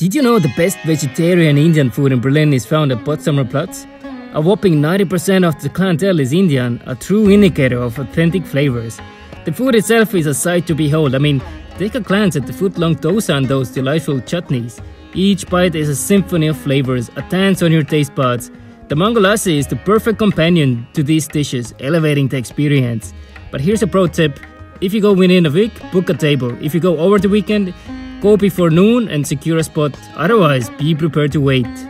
Did you know the best vegetarian Indian food in Berlin is found at Potsdamer Platz? A whopping 90% of the clientele is Indian, a true indicator of authentic flavors. The food itself is a sight to behold. I mean, take a glance at the foot-long dosa and those delightful chutneys. Each bite is a symphony of flavors, a dance on your taste buds. The mango lassi is the perfect companion to these dishes, elevating the experience. But here's a pro tip. If you go within a week, book a table. If you go over the weekend, Go before noon and secure a spot, otherwise, be prepared to wait.